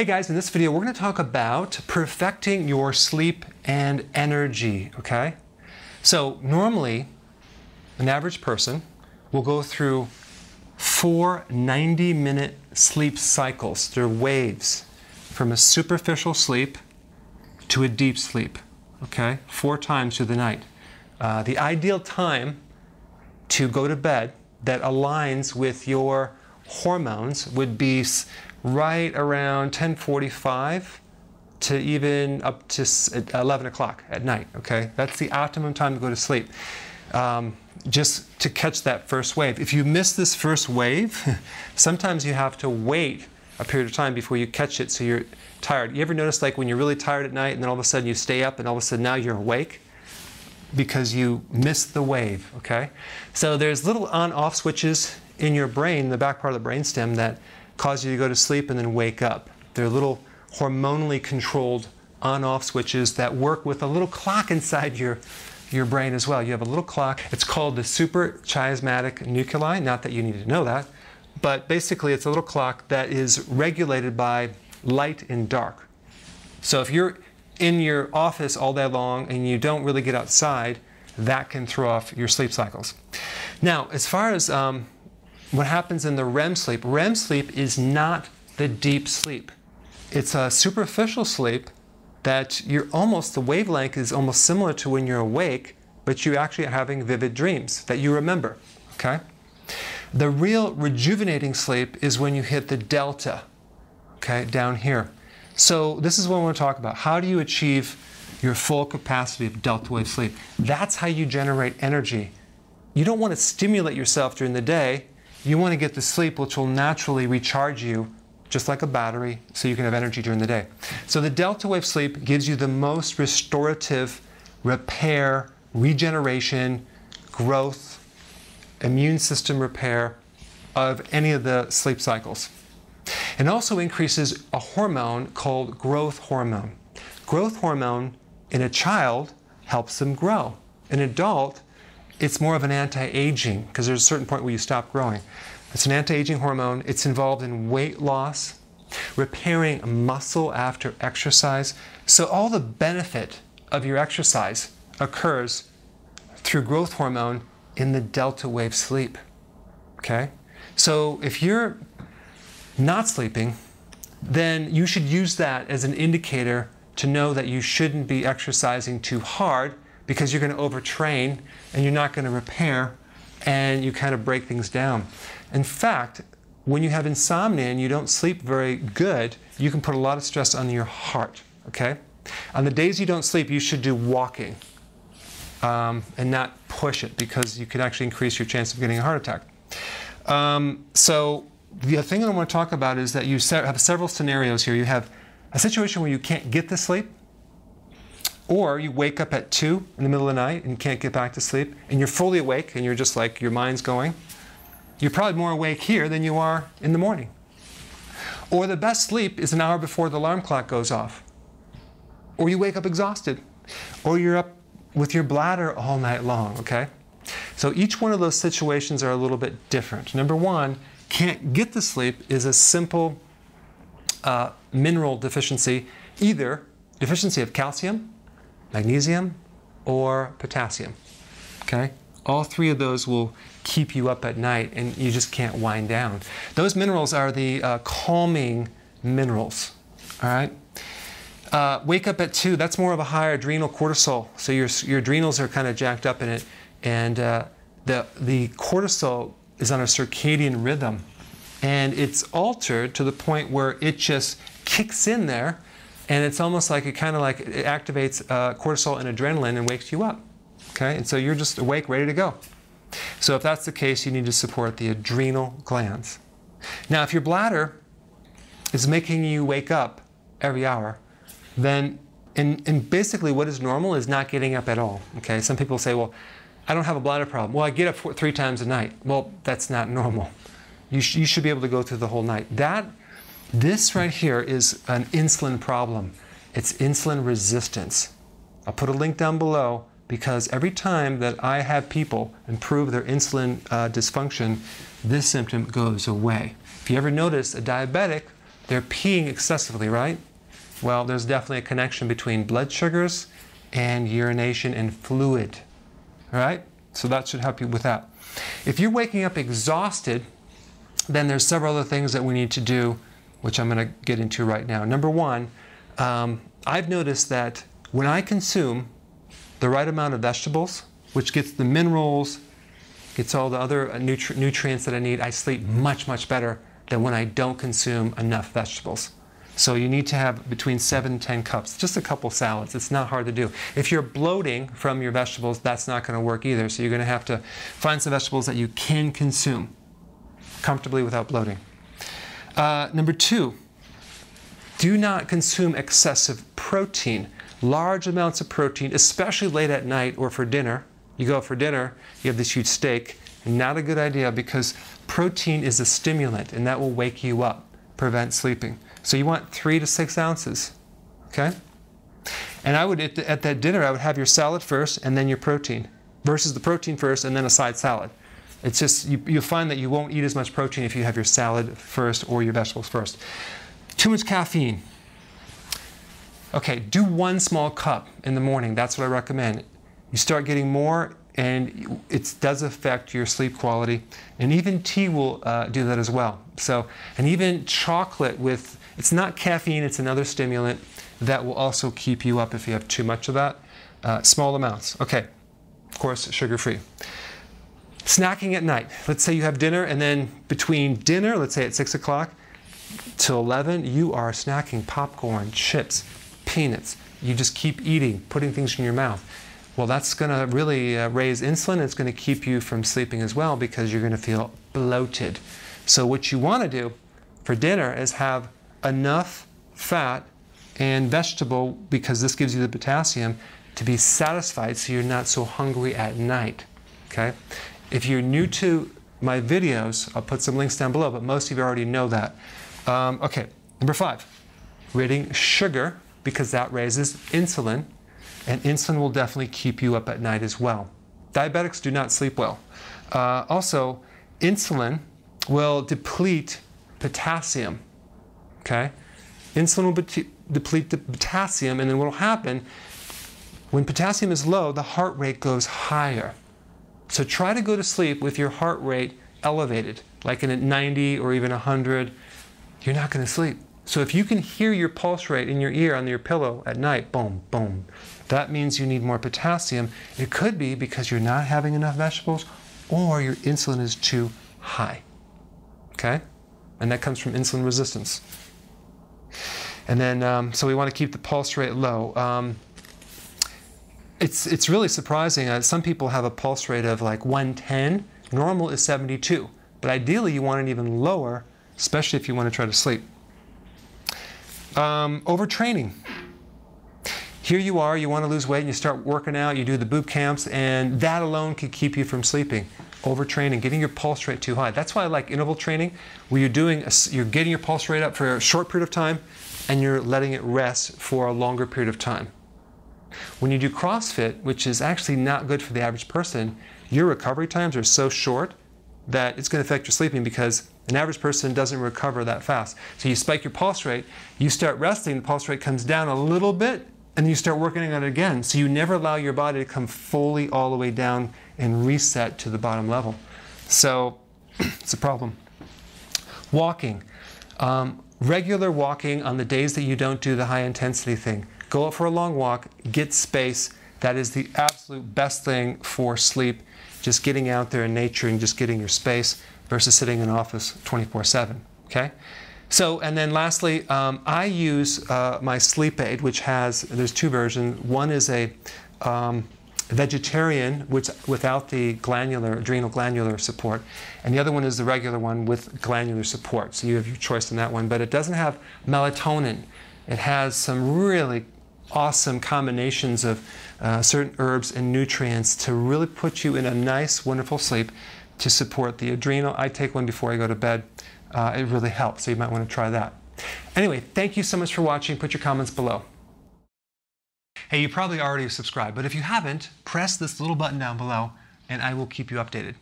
Hey guys, in this video we're going to talk about perfecting your sleep and energy, okay? So normally an average person will go through four 90 minute sleep cycles. They're waves from a superficial sleep to a deep sleep, okay? Four times through the night. Uh, the ideal time to go to bed that aligns with your hormones would be right around 1045 to even up to 11 o'clock at night, okay? That's the optimum time to go to sleep. Um, just to catch that first wave. If you miss this first wave, sometimes you have to wait a period of time before you catch it so you're tired. You ever notice like when you're really tired at night and then all of a sudden you stay up and all of a sudden now you're awake? Because you missed the wave, okay? So there's little on-off switches in your brain, the back part of the brainstem that cause you to go to sleep and then wake up. They're little hormonally controlled on-off switches that work with a little clock inside your your brain as well. You have a little clock. It's called the suprachiasmatic nuclei. Not that you need to know that, but basically it's a little clock that is regulated by light and dark. So if you're in your office all day long and you don't really get outside, that can throw off your sleep cycles. Now, as far as um, what happens in the REM sleep. REM sleep is not the deep sleep. It's a superficial sleep that you're almost, the wavelength is almost similar to when you're awake, but you actually are having vivid dreams that you remember, okay? The real rejuvenating sleep is when you hit the delta, okay, down here. So this is what I want to talk about. How do you achieve your full capacity of delta wave sleep? That's how you generate energy. You don't want to stimulate yourself during the day you want to get the sleep which will naturally recharge you just like a battery so you can have energy during the day. So the delta wave sleep gives you the most restorative repair, regeneration, growth, immune system repair of any of the sleep cycles. It also increases a hormone called growth hormone. Growth hormone in a child helps them grow. An adult, it's more of an anti-aging because there's a certain point where you stop growing. It's an anti-aging hormone. It's involved in weight loss, repairing muscle after exercise. So all the benefit of your exercise occurs through growth hormone in the delta wave sleep. Okay? So if you're not sleeping, then you should use that as an indicator to know that you shouldn't be exercising too hard because you're going to overtrain and you're not going to repair and you kind of break things down. In fact, when you have insomnia and you don't sleep very good, you can put a lot of stress on your heart, okay? On the days you don't sleep, you should do walking um, and not push it because you can actually increase your chance of getting a heart attack. Um, so the thing that I want to talk about is that you have several scenarios here. You have a situation where you can't get the sleep, or you wake up at 2 in the middle of the night and can't get back to sleep, and you're fully awake and you're just like, your mind's going. You're probably more awake here than you are in the morning. Or the best sleep is an hour before the alarm clock goes off. Or you wake up exhausted. Or you're up with your bladder all night long, okay? So each one of those situations are a little bit different. Number one, can't get the sleep is a simple uh, mineral deficiency, either deficiency of calcium, magnesium, or potassium. Okay? All three of those will keep you up at night and you just can't wind down. Those minerals are the uh, calming minerals. All right? Uh, wake up at 2, that's more of a higher adrenal cortisol. So your, your adrenals are kind of jacked up in it. And uh, the, the cortisol is on a circadian rhythm. And it's altered to the point where it just kicks in there and it's almost like it kind of like it activates uh, cortisol and adrenaline and wakes you up. Okay, and so you're just awake, ready to go. So if that's the case, you need to support the adrenal glands. Now, if your bladder is making you wake up every hour, then and, and basically what is normal is not getting up at all. Okay, some people say, well, I don't have a bladder problem. Well, I get up four, three times a night. Well, that's not normal. You, sh you should be able to go through the whole night. That this right here is an insulin problem. It's insulin resistance. I'll put a link down below because every time that I have people improve their insulin uh, dysfunction, this symptom goes away. If you ever notice a diabetic, they're peeing excessively, right? Well, there's definitely a connection between blood sugars and urination and fluid. Right? So that should help you with that. If you're waking up exhausted, then there's several other things that we need to do, which I'm going to get into right now. Number one, um, I've noticed that when I consume the right amount of vegetables, which gets the minerals, gets all the other nutri nutrients that I need, I sleep much, much better than when I don't consume enough vegetables. So you need to have between seven and 10 cups, just a couple salads. It's not hard to do. If you're bloating from your vegetables, that's not going to work either. So you're going to have to find some vegetables that you can consume comfortably without bloating. Uh, number two, do not consume excessive protein. Large amounts of protein, especially late at night or for dinner. You go for dinner, you have this huge steak. Not a good idea because protein is a stimulant and that will wake you up, prevent sleeping. So you want three to six ounces, okay? And I would, at, the, at that dinner, I would have your salad first and then your protein versus the protein first and then a side salad. It's just, you, you'll find that you won't eat as much protein if you have your salad first or your vegetables first. Too much caffeine. Okay, do one small cup in the morning. That's what I recommend. You start getting more, and it does affect your sleep quality. And even tea will uh, do that as well. So, and even chocolate with it's not caffeine, it's another stimulant that will also keep you up if you have too much of that. Uh, small amounts. Okay, of course, sugar free. Snacking at night. Let's say you have dinner, and then between dinner, let's say at 6 o'clock, till 11, you are snacking popcorn, chips, peanuts. You just keep eating, putting things in your mouth. Well, that's going to really uh, raise insulin. It's going to keep you from sleeping as well because you're going to feel bloated. So, what you want to do for dinner is have enough fat and vegetable because this gives you the potassium to be satisfied so you're not so hungry at night. Okay? If you're new to my videos, I'll put some links down below, but most of you already know that. Um, okay, number five, reading sugar because that raises insulin, and insulin will definitely keep you up at night as well. Diabetics do not sleep well. Uh, also, insulin will deplete potassium Okay? Insulin will deplete the potassium, and then what will happen when potassium is low, the heart rate goes higher. So try to go to sleep with your heart rate elevated, like in at 90 or even 100. You're not going to sleep. So if you can hear your pulse rate in your ear on your pillow at night, boom, boom, that means you need more potassium. It could be because you're not having enough vegetables or your insulin is too high. Okay? And that comes from insulin resistance. And then, um, so we want to keep the pulse rate low. Um, it's, it's really surprising. Uh, some people have a pulse rate of like 110. Normal is 72. But ideally, you want it even lower, especially if you want to try to sleep. Um, overtraining. Here you are, you want to lose weight, and you start working out, you do the boot camps, and that alone could keep you from sleeping overtraining, getting your pulse rate too high. That's why I like interval training, where you're doing, a, you're getting your pulse rate up for a short period of time, and you're letting it rest for a longer period of time. When you do CrossFit, which is actually not good for the average person, your recovery times are so short that it's going to affect your sleeping because an average person doesn't recover that fast. So you spike your pulse rate, you start resting, the pulse rate comes down a little bit, and you start working on it again. So you never allow your body to come fully all the way down and reset to the bottom level. So it's a problem. Walking. Um, regular walking on the days that you don't do the high intensity thing. Go out for a long walk, get space. That is the absolute best thing for sleep. Just getting out there in nature and just getting your space versus sitting in office 24 7. Okay? So, and then lastly, um, I use uh, my sleep aid, which has, there's two versions. One is a um, vegetarian which, without the glandular, adrenal glandular support. And the other one is the regular one with glandular support. So you have your choice in that one. But it doesn't have melatonin. It has some really awesome combinations of uh, certain herbs and nutrients to really put you in a nice, wonderful sleep to support the adrenal. I take one before I go to bed. Uh, it really helps, so you might want to try that. Anyway, thank you so much for watching. Put your comments below. Hey, you probably already subscribed, but if you haven't, press this little button down below and I will keep you updated.